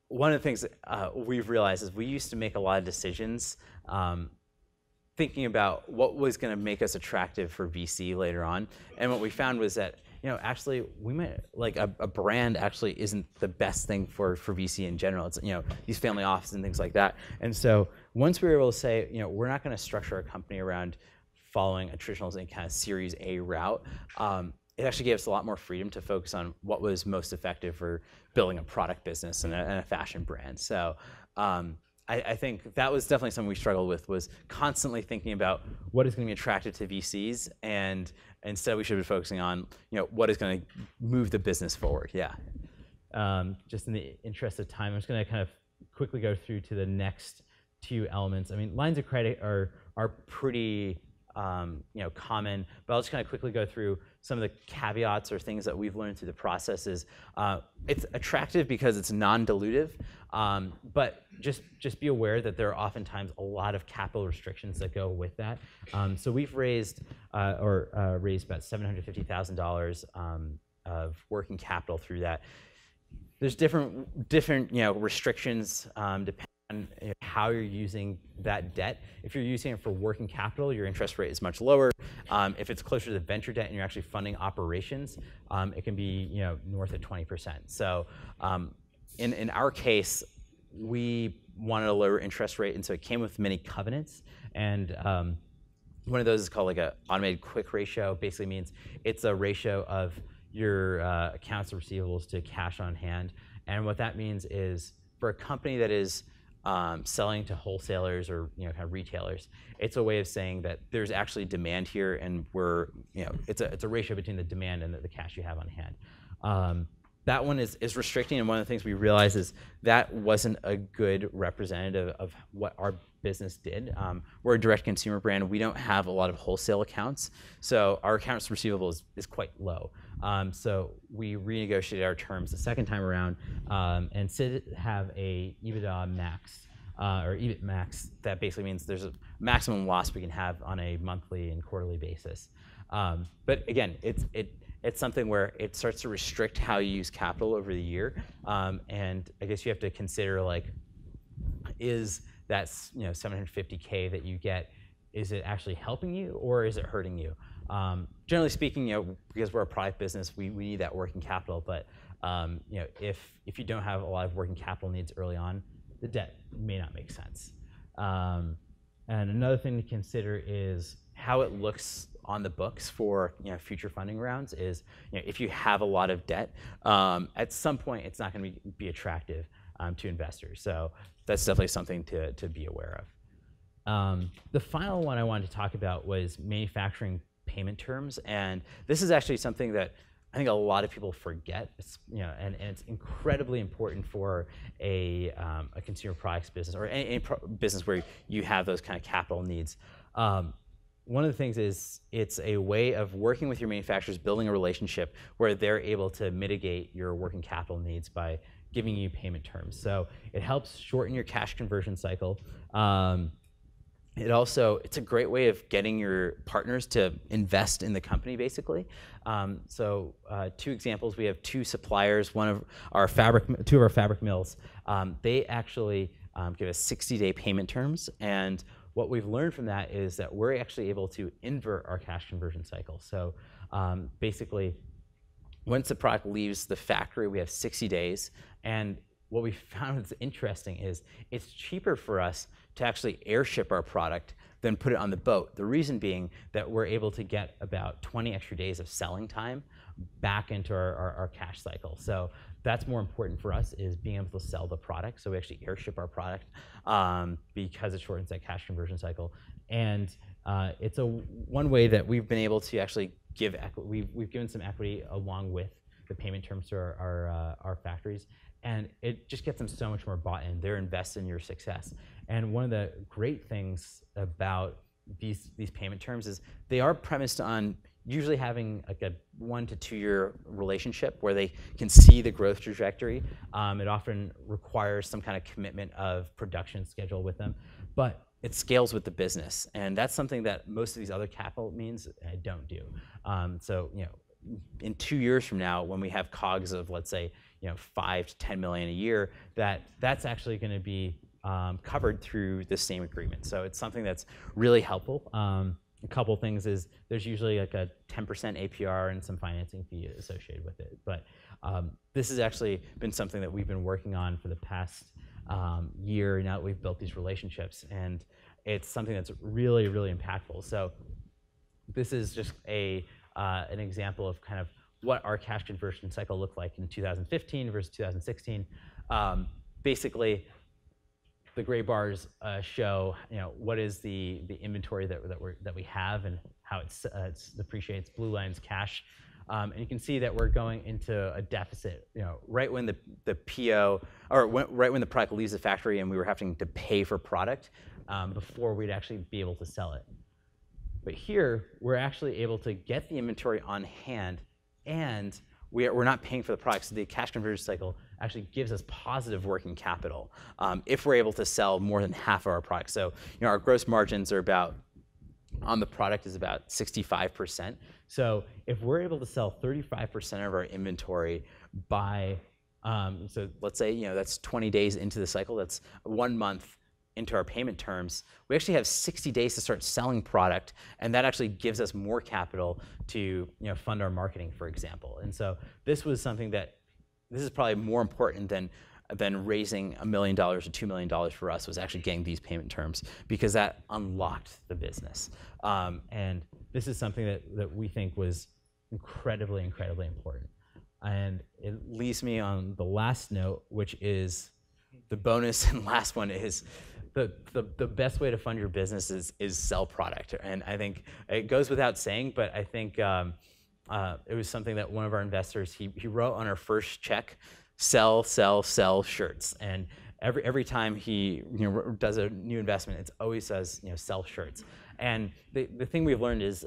one of the things uh, we've realized is we used to make a lot of decisions um, thinking about what was going to make us attractive for VC later on. And what we found was that you know actually we might like a, a brand actually isn't the best thing for for VC in general. It's you know these family offices and things like that. And so once we were able to say you know we're not going to structure our company around following a traditional kind of Series A route. Um, it actually gave us a lot more freedom to focus on what was most effective for building a product business and a, and a fashion brand. So um, I, I, think that was definitely something we struggled with was constantly thinking about what is going to be attractive to VCs, and instead we should be focusing on you know what is going to move the business forward. Yeah. Um, just in the interest of time, I'm just going to kind of quickly go through to the next two elements. I mean, lines of credit are are pretty um, you know, common, but I'll just kind of quickly go through some of the caveats or things that we've learned through the process is uh, it's attractive because it's non-dilutive, um, but just, just be aware that there are oftentimes a lot of capital restrictions that go with that. Um, so we've raised uh, or uh, raised about $750,000 um, of working capital through that. There's different, different you know, restrictions depending on how you're using that debt. If you're using it for working capital, your interest rate is much lower. Um, if it's closer to the venture debt and you're actually funding operations, um, it can be you know north of 20%. So um, in, in our case, we wanted a lower interest rate, and so it came with many covenants. And one of those is called like a automated quick ratio. Basically means it's a ratio of your uh, accounts receivables to cash on hand. And what that means is for a company that is um, selling to wholesalers or you know kind of retailers. It's a way of saying that there's actually demand here, and we're you know it's a it's a ratio between the demand and the, the cash you have on hand. Um, that one is, is restricting, and one of the things we realized is that wasn't a good representative of what our business did. Um, we're a direct consumer brand. We don't have a lot of wholesale accounts, so our accounts receivable is, is quite low. Um, so we renegotiated our terms the second time around um, and have a EBITDA max uh, or EBIT max. That basically means there's a maximum loss we can have on a monthly and quarterly basis. Um, but again, it's it it's something where it starts to restrict how you use capital over the year, um, and I guess you have to consider like, is that you know 750k that you get, is it actually helping you or is it hurting you? Um, generally speaking, you know, because we're a product business, we, we need that working capital. But um, you know, if if you don't have a lot of working capital needs early on, the debt may not make sense. Um, and another thing to consider is how it looks on the books for you know, future funding rounds. Is you know, if you have a lot of debt, um, at some point it's not going to be, be attractive um, to investors. So that's definitely something to, to be aware of. Um, the final one I wanted to talk about was manufacturing payment terms. And this is actually something that I think a lot of people forget. It's, you know, and, and it's incredibly important for a, um, a consumer products business or any, any business where you have those kind of capital needs. Um, one of the things is it's a way of working with your manufacturers, building a relationship where they're able to mitigate your working capital needs by giving you payment terms. So it helps shorten your cash conversion cycle. Um, it also it's a great way of getting your partners to invest in the company basically um, so uh, two examples we have two suppliers one of our fabric two of our fabric mills um, they actually um, give us 60 day payment terms and what we've learned from that is that we're actually able to invert our cash conversion cycle. So um, basically, once the product leaves the factory, we have 60 days. And what we found that's interesting is it's cheaper for us to actually airship our product than put it on the boat. The reason being that we're able to get about 20 extra days of selling time back into our, our, our cash cycle. So that's more important for us is being able to sell the product. So we actually airship our product um, because it shortens that cash conversion cycle. And uh, it's a one way that we've been able to actually give equity. We've, we've given some equity along with the payment terms to our, our, uh, our factories. And it just gets them so much more bought in. They're invested in your success. And one of the great things about these, these payment terms is they are premised on usually having like a one to two year relationship where they can see the growth trajectory. Um, it often requires some kind of commitment of production schedule with them, but it scales with the business, and that's something that most of these other capital means don't do. Um, so you know, in two years from now, when we have COGS of let's say you know five to ten million a year, that that's actually going to be um, covered through the same agreement. So it's something that's really helpful. Um, a couple things is there's usually like a 10% APR and some financing fee associated with it. But um, this has actually been something that we've been working on for the past um, year now that we've built these relationships. And it's something that's really, really impactful. So this is just a, uh, an example of kind of what our cash conversion cycle looked like in 2015 versus 2016. Um, basically, the gray bars uh, show, you know, what is the, the inventory that, that, we that we have and how it's, uh, it's depreciates. Blue line's cash. Um, and you can see that we're going into a deficit, you know, right when the, the PO, or when, right when the product leaves the factory and we were having to pay for product um, before we'd actually be able to sell it. But here, we're actually able to get the inventory on hand and we are, we're not paying for the product. So the cash conversion cycle actually gives us positive working capital um, if we're able to sell more than half of our products. So you know, our gross margins are about on the product is about 65%. So if we're able to sell 35% of our inventory by, um, so let's say you know that's 20 days into the cycle, that's one month into our payment terms, we actually have 60 days to start selling product, and that actually gives us more capital to you know, fund our marketing, for example. And so this was something that this is probably more important than than raising a million dollars or two million dollars for us was actually getting these payment terms because that unlocked the business. Um, and this is something that, that we think was incredibly, incredibly important. And it leaves me on the last note, which is the bonus and last one is the, the, the best way to fund your business is, is sell product. And I think it goes without saying, but I think um, uh, it was something that one of our investors, he, he wrote on our first check, sell, sell, sell shirts. And every, every time he you know, does a new investment, it always says, you know, sell shirts. And the, the thing we've learned is,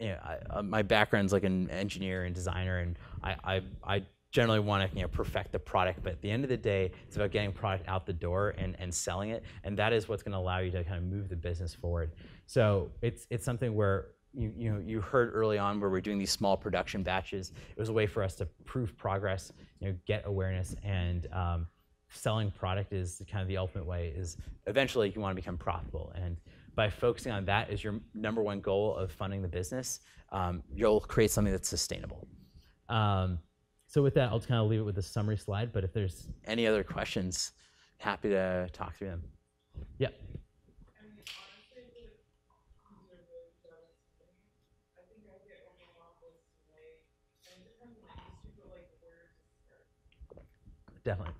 you know, I, uh, my background's like an engineer and designer, and I, I, I generally want to you know, perfect the product, but at the end of the day, it's about getting product out the door and, and selling it, and that is what's going to allow you to kind of move the business forward. So it's, it's something where you, you, know, you heard early on where we're doing these small production batches. It was a way for us to prove progress, you know, get awareness, and um, selling product is kind of the ultimate way. Is eventually you want to become profitable, and by focusing on that as your number one goal of funding the business, um, you'll create something that's sustainable. Um, so with that, I'll just kind of leave it with a summary slide, but if there's any other questions, happy to talk through them. Yeah. Definitely.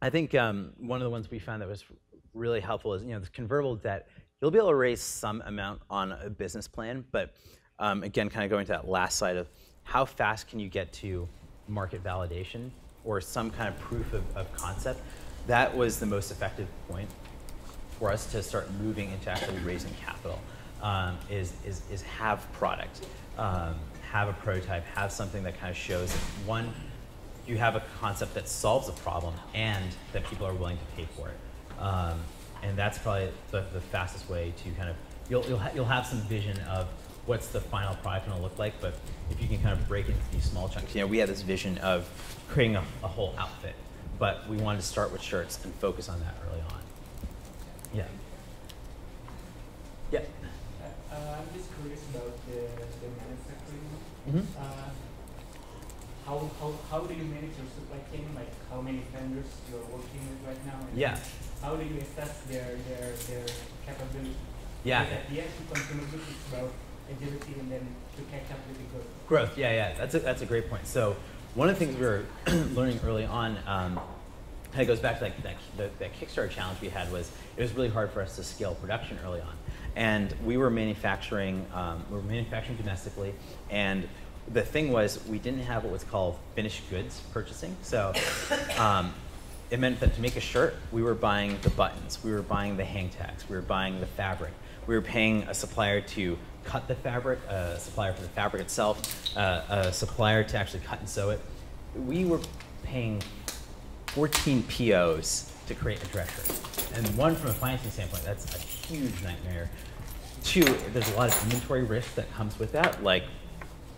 I think um, one of the ones we found that was really helpful is, you know, the convertible debt, you'll be able to raise some amount on a business plan, but um, again, kind of going to that last slide of how fast can you get to market validation or some kind of proof of, of concept, that was the most effective point for us to start moving into actually raising capital. Um, is, is, is have product, um, have a prototype, have something that kind of shows that one, you have a concept that solves a problem and that people are willing to pay for it. Um, and that's probably the, the fastest way to kind of, you'll, you'll, ha you'll have some vision of what's the final product going to look like, but if you can kind of break it into these small chunks. You know, we had this vision of creating a, a whole outfit, but we wanted to start with shirts and focus on that early on. Yeah. about the, the Mhm. Uh, how, how, how do you manage your supply chain? Like how many vendors you're working with right now? And Yeah. How do you assess their, their, their capability? Yeah. Because At the end, consumer goods, it's about agility and then to catch up with the growth. Growth, yeah, yeah, that's a, that's a great point. So one of the things we were learning early on, um, and it goes back to like that, the, that Kickstarter challenge we had was it was really hard for us to scale production early on, and we were manufacturing, um, we were manufacturing domestically, and the thing was we didn't have what was called finished goods purchasing. So um, it meant that to make a shirt, we were buying the buttons, we were buying the hang tags, we were buying the fabric, we were paying a supplier to cut the fabric, a supplier for the fabric itself, uh, a supplier to actually cut and sew it. We were paying 14 POs to create a dress shirt. And one, from a financing standpoint, that's a huge nightmare. Two, there's a lot of inventory risk that comes with that. Like,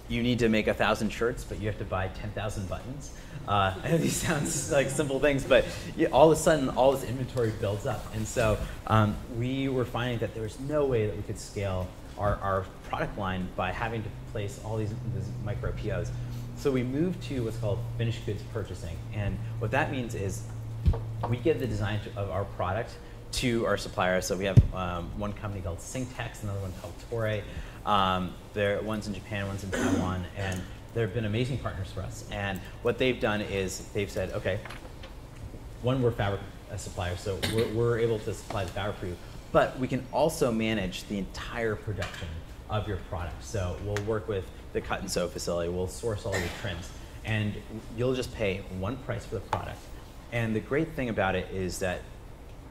you need to make a thousand shirts, but you have to buy 10,000 buttons. Uh, I know these sounds like simple things, but all of a sudden, all this inventory builds up. And so um, we were finding that there was no way that we could scale our, our product line by having to place all these, these micro POs. So we moved to what's called finished goods purchasing. And what that means is we give the design of our product to our suppliers. So we have um, one company called Singtex, another one called Toray. Um, they're one's in Japan, one's in Taiwan, and they've been amazing partners for us. And what they've done is they've said, okay, one, we're fabric uh, supplier, so we're, we're able to supply the fabric for you, but we can also manage the entire production of your product. So we'll work with the cut and sew facility, we'll source all your trims, and you'll just pay one price for the product. And the great thing about it is that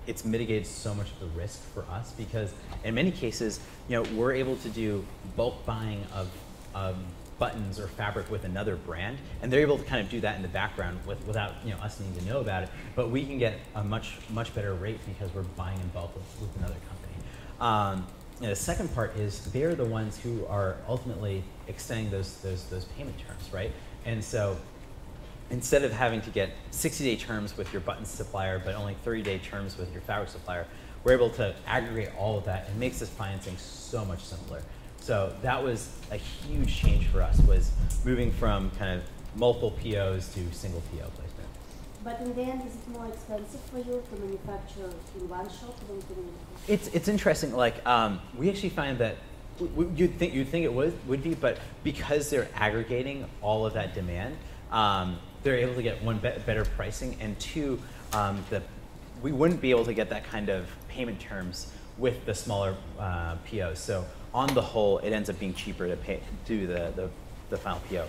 it's mitigated so much of the risk for us because in many cases, you know, we're able to do bulk buying of, of buttons or fabric with another brand, and they're able to kind of do that in the background with, without you know us needing to know about it. But we can get a much much better rate because we're buying in bulk with, with another company. Um, and the second part is they're the ones who are ultimately extending those those those payment terms, right? And so instead of having to get 60 day terms with your button supplier, but only 30 day terms with your fabric supplier, we're able to aggregate all of that and makes this financing so much simpler. So that was a huge change for us was moving from kind of multiple POs to single PO placement. But in the end, is it more expensive for you to manufacture in one shop than to manufacture? It's it's interesting. Like um, we actually find that you'd think you'd think it would would be, but because they're aggregating all of that demand, um, they're able to get one be- better pricing, and two, um, the we wouldn't be able to get that kind of payment terms with the smaller uh, POs. So on the whole, it ends up being cheaper to pay do the the, the final PO.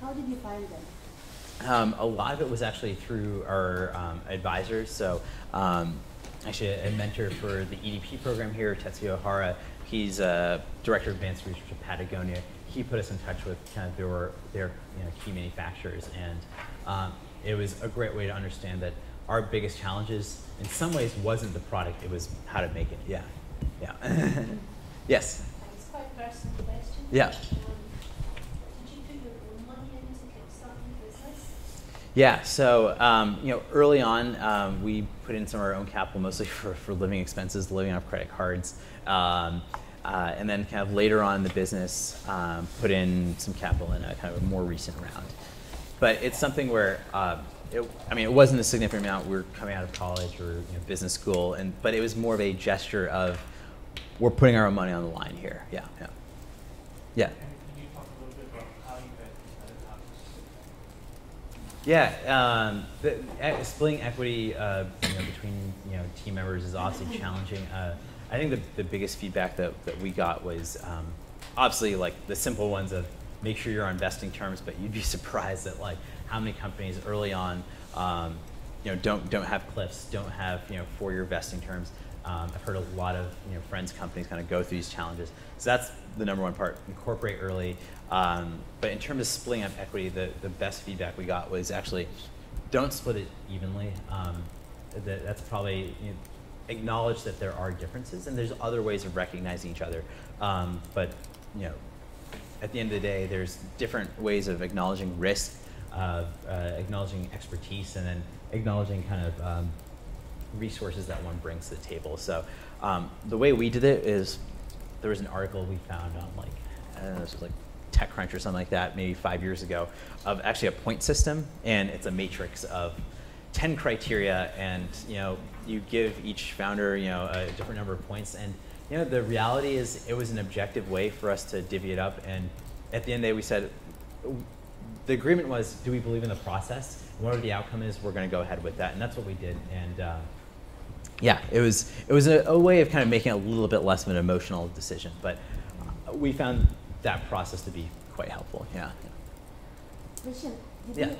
How did you find them? Um, a lot of it was actually through our um, advisors. So, um, actually, a mentor for the EDP program here, Tetsuya O'Hara, he's a director of advanced research at Patagonia. He put us in touch with kind of their, their you know, key manufacturers, and um, it was a great way to understand that our biggest challenges, in some ways, wasn't the product; it was how to make it. Yeah, yeah. yes. It's quite a personal question. Yeah. Um, did you put your own money into kickstarting the business? Yeah, so um, you know, early on, um, we put in some of our own capital, mostly for, for living expenses, living off credit cards, um, uh, and then kind of later on in the business, um, put in some capital in a kind of a more recent round. But it's something where, uh, it, I mean, it wasn't a significant amount. We were coming out of college or you know, business school, and but it was more of a gesture of, we're putting our own money on the line here. Yeah, yeah, yeah. Can you talk a little bit about how you guys decided how Yeah, um, the, splitting equity uh, you know, between you know team members is obviously challenging. I think the, the biggest feedback that, that we got was um, obviously like the simple ones of make sure you're on vesting terms, but you'd be surprised at like how many companies early on um, you know don't don't have cliffs, don't have you know four year vesting terms. Um, I've heard a lot of you know friends companies kind of go through these challenges. So that's the number one part: incorporate early. Um, but in terms of splitting up equity, the, the best feedback we got was actually don't split it evenly. Um, that, that's probably you know, acknowledge that there are differences and there's other ways of recognizing each other. Um, but you know, at the end of the day, there's different ways of acknowledging risk, uh, uh, acknowledging expertise, and then acknowledging kind of um, resources that one brings to the table. So um, the way we did it is there was an article we found on like I don't know, this was like TechCrunch or something like that, maybe five years ago, of actually a point system, and it's a matrix of 10 criteria, and you know, you give each founder, you know, a different number of points, and you know, the reality is, it was an objective way for us to divvy it up, and at the end of the day, we said, the agreement was, do we believe in the process? And whatever the outcome is, we're going to go ahead with that, and that's what we did, and. Uh, yeah, it was it was a, a, way of kind of making a little bit less of an emotional decision, but we found that process to be quite helpful. Yeah. Christian, did Yeah. you,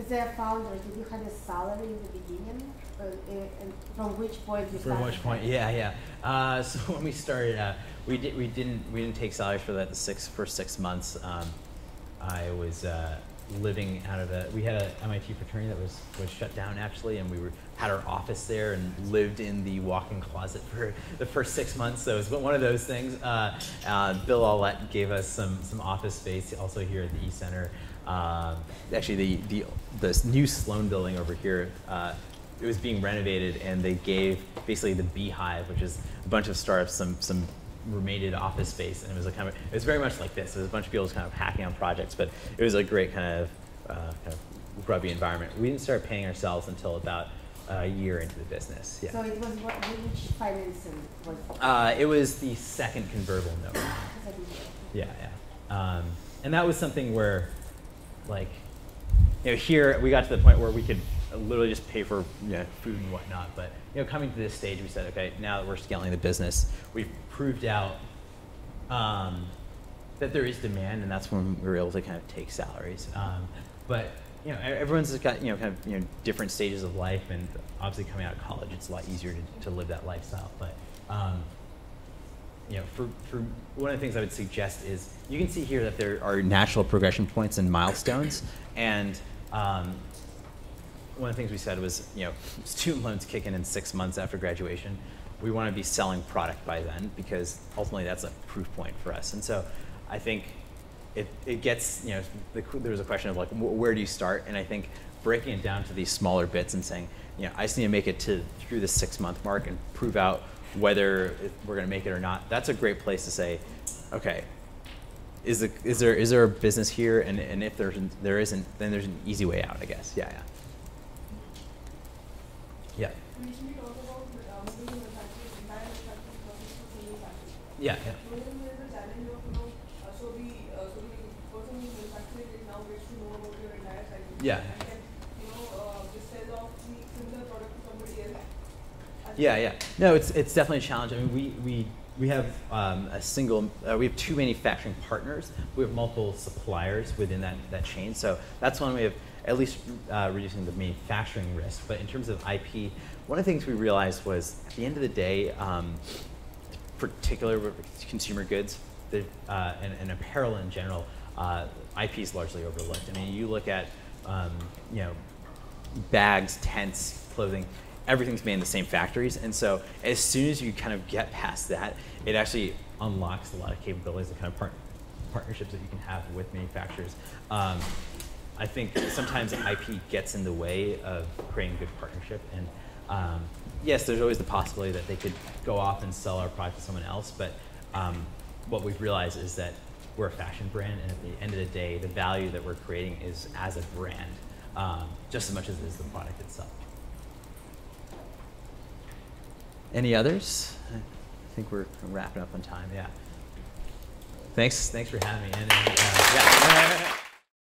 as a founder, did you have a salary in the beginning? Uh, uh, from which point you From started? which point? Yeah, yeah. Uh, so when we started, uh, we did we didn't we didn't take salary for that the six first six months. Um, I was uh, living out of a we had a MIT fraternity that was was shut down actually, and we were had our office there and lived in the walk-in closet for the first six months. So it was one of those things. Uh, uh, Bill Aulet gave us some some office space also here at the E Center. Um, actually, the the the new Sloan building over here. Uh, it was being renovated and they gave basically the beehive which is a bunch of startups some some remained office space. And it was a kind of it was very much like this. It was a bunch of people just kind of hacking on projects but it was a great kind of uh, kind of grubby environment. We didn't start paying ourselves until about a year into the business. Yeah. So it was what, which financing was uh, it was the second convertible note. Yeah yeah. Um, and that was something where like you know here we got to the point where we could literally just pay for know, food and whatnot. But you know, coming to this stage, we said, okay, now that we're scaling the business, we've proved out um, that there is demand, and that's when we were able to kind of take salaries. Um, but you know, everyone's got you know kind of you know different stages of life, and obviously coming out of college, it's a lot easier to, to live that lifestyle. But um, you know, for, for one of the things I would suggest is you can see here that there are natural progression points and milestones, and um, one of the things we said was, you know, student loans kick in in six months after graduation. We want to be selling product by then because ultimately that's a proof point for us. And so I think it, it gets, you know, the, there was a question of like, wh- where do you start? And I think breaking it down to these smaller bits and saying, you know, I just need to make it to through the six month mark and prove out whether we're going to make it or not. That's a great place to say, okay, is, the, is, there, is there a business here? And, and if there's, there isn't, then there's an easy way out, I guess. Yeah, yeah. Yeah. Talk about uh, moving manufacturing, entire manufacturing process to single factory. Yeah, yeah. Yeah, yeah. No, it's it's definitely a challenge. I mean, we we we have um, a single. Uh, we have two manufacturing partners. We have multiple suppliers within that that chain. So that's one way of at least uh, reducing the manufacturing risk. But in terms of IP, one of the things we realized was at the end of the day, um, particular with consumer goods, the, uh, and, and apparel in general, uh, IP is largely overlooked. I mean, you look at um, you know bags, tents, clothing, everything's made in the same factories. And so as soon as you kind of get past that, it actually unlocks a lot of capabilities and kind of part- partnerships that you can have with manufacturers. Um, I think sometimes IP gets in the way of creating good partnership. And um, yes, there's always the possibility that they could go off and sell our product to someone else. But um, what we've realized is that we're a fashion brand, and at the end of the day, the value that we're creating is as a brand, um, just as much as it is the product itself. Any others? I think we're wrapping up on time. Yeah. Thanks. Thanks for having me. And, uh, yeah.